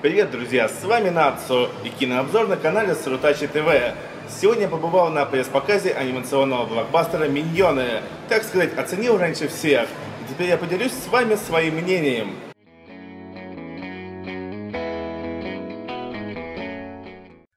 Привет, друзья! С вами Нацу и кинообзор на канале Срутачи ТВ. Сегодня я побывал на пресс-показе анимационного блокбастера «Миньоны». Так сказать, оценил раньше всех. И теперь я поделюсь с вами своим мнением.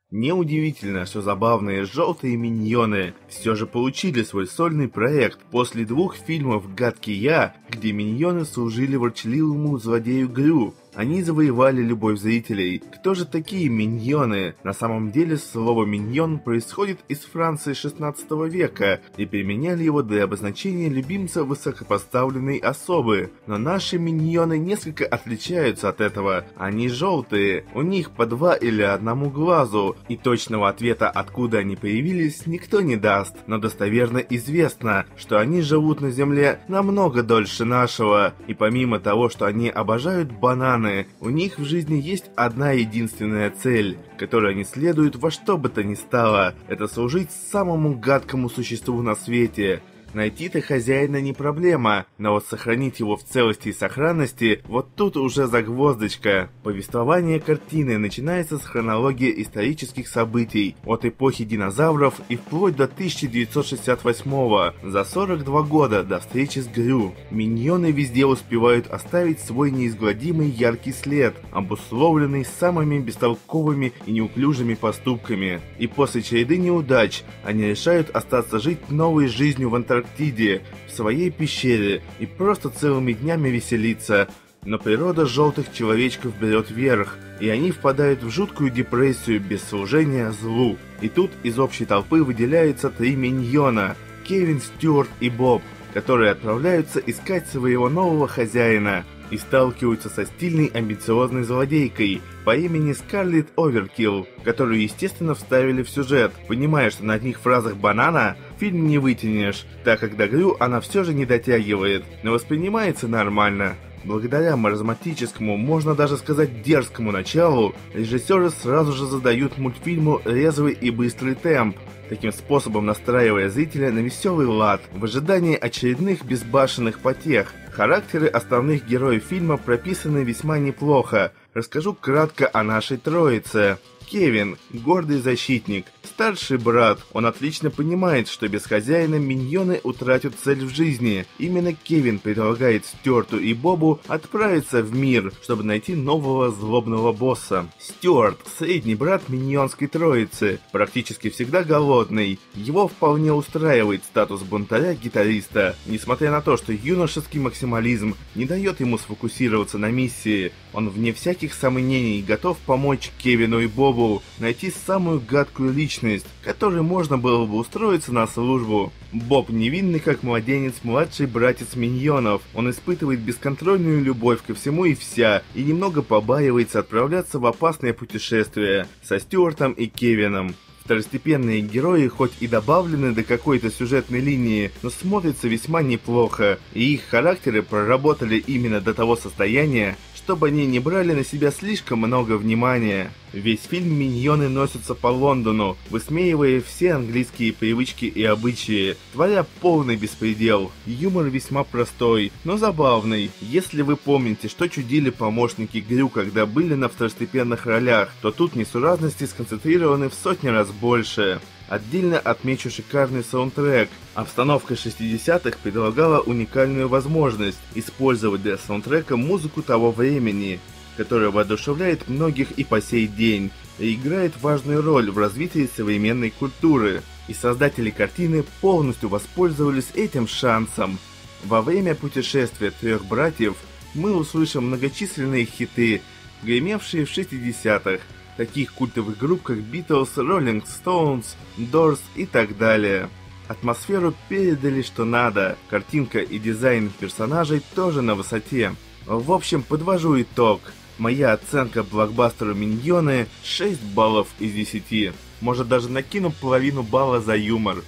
Неудивительно, что забавные желтые миньоны все же получили свой сольный проект после двух фильмов «Гадкий я», где миньоны служили ворчливому злодею Грю, они завоевали любовь зрителей. Кто же такие миньоны? На самом деле слово «миньон» происходит из Франции 16 века и применяли его для обозначения любимца высокопоставленной особы. Но наши миньоны несколько отличаются от этого. Они желтые, у них по два или одному глазу, и точного ответа, откуда они появились, никто не даст. Но достоверно известно, что они живут на Земле намного дольше нашего, и помимо того, что они обожают бананы, стороны, у них в жизни есть одна единственная цель, которой они следуют во что бы то ни стало. Это служить самому гадкому существу на свете, Найти-то хозяина не проблема, но вот сохранить его в целости и сохранности, вот тут уже загвоздочка. Повествование картины начинается с хронологии исторических событий от эпохи динозавров и вплоть до 1968 за 42 года до встречи с Грю. Миньоны везде успевают оставить свой неизгладимый яркий след, обусловленный самыми бестолковыми и неуклюжими поступками. И после череды неудач они решают остаться жить новой жизнью в Антарктиде Антарктиде, в своей пещере и просто целыми днями веселиться. Но природа желтых человечков берет верх, и они впадают в жуткую депрессию без служения злу. И тут из общей толпы выделяются три миньона – Кевин, Стюарт и Боб, которые отправляются искать своего нового хозяина и сталкиваются со стильной амбициозной злодейкой по имени Скарлетт Оверкилл, которую, естественно, вставили в сюжет, понимая, что на одних фразах банана фильм не вытянешь, так как до Грю она все же не дотягивает, но воспринимается нормально. Благодаря маразматическому, можно даже сказать дерзкому началу, режиссеры сразу же задают мультфильму резвый и быстрый темп, таким способом настраивая зрителя на веселый лад в ожидании очередных безбашенных потех. Характеры основных героев фильма прописаны весьма неплохо. Расскажу кратко о нашей троице. Кевин, гордый защитник, старший брат. Он отлично понимает, что без хозяина миньоны утратят цель в жизни. Именно Кевин предлагает Стюарту и Бобу отправиться в мир, чтобы найти нового злобного босса. Стюарт – средний брат миньонской троицы, практически всегда голодный. Его вполне устраивает статус бунтаря-гитариста, несмотря на то, что юношеский максимализм не дает ему сфокусироваться на миссии. Он вне всяких сомнений готов помочь Кевину и Бобу Бобу найти самую гадкую личность, которой можно было бы устроиться на службу. Боб невинный как младенец, младший братец Миньонов. Он испытывает бесконтрольную любовь ко всему и вся, и немного побаивается отправляться в опасное путешествие со Стюартом и Кевином. Второстепенные герои хоть и добавлены до какой-то сюжетной линии, но смотрятся весьма неплохо, и их характеры проработали именно до того состояния, чтобы они не брали на себя слишком много внимания. Весь фильм миньоны носятся по Лондону, высмеивая все английские привычки и обычаи, творя полный беспредел. Юмор весьма простой, но забавный. Если вы помните, что чудили помощники Грю, когда были на второстепенных ролях, то тут несуразности сконцентрированы в сотни раз больше. Отдельно отмечу шикарный саундтрек. Обстановка 60-х предлагала уникальную возможность использовать для саундтрека музыку того времени, которая воодушевляет многих и по сей день, и играет важную роль в развитии современной культуры. И создатели картины полностью воспользовались этим шансом. Во время путешествия трех братьев мы услышим многочисленные хиты, гремевшие в 60-х, таких культовых групп как Beatles, Rolling Stones, Doors и так далее. Атмосферу передали что надо, картинка и дизайн персонажей тоже на высоте. В общем, подвожу итог. Моя оценка блокбастеру Миньоны 6 баллов из 10. Может даже накину половину балла за юмор.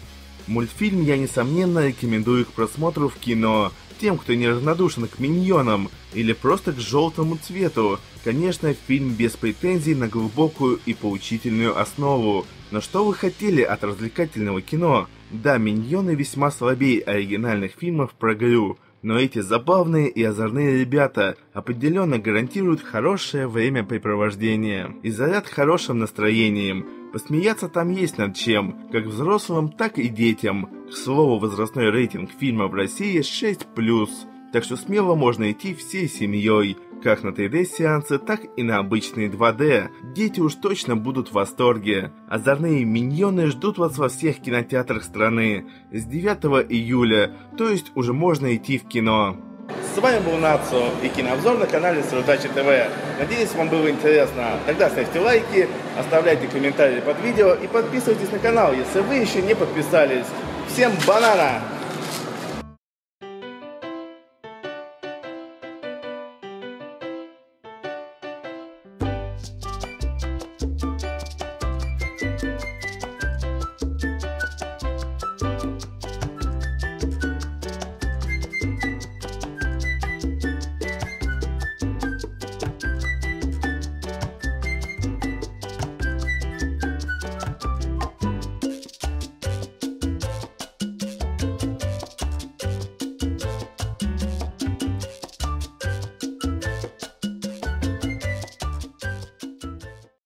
Мультфильм я несомненно рекомендую к просмотру в кино, тем, кто неравнодушен к миньонам или просто к желтому цвету. Конечно, фильм без претензий на глубокую и поучительную основу. Но что вы хотели от развлекательного кино? Да, миньоны весьма слабее оригинальных фильмов про Грю, Но эти забавные и озорные ребята определенно гарантируют хорошее времяпрепровождение и заряд хорошим настроением. Посмеяться там есть над чем, как взрослым, так и детям. К слову, возрастной рейтинг фильма в России 6+, так что смело можно идти всей семьей как на 3D-сеансы, так и на обычные 2D. Дети уж точно будут в восторге. Озорные миньоны ждут вас во всех кинотеатрах страны с 9 июля, то есть уже можно идти в кино. С вами был Нацу и кинообзор на канале Срудачи ТВ. Надеюсь, вам было интересно. Тогда ставьте лайки, оставляйте комментарии под видео и подписывайтесь на канал, если вы еще не подписались. Всем банана!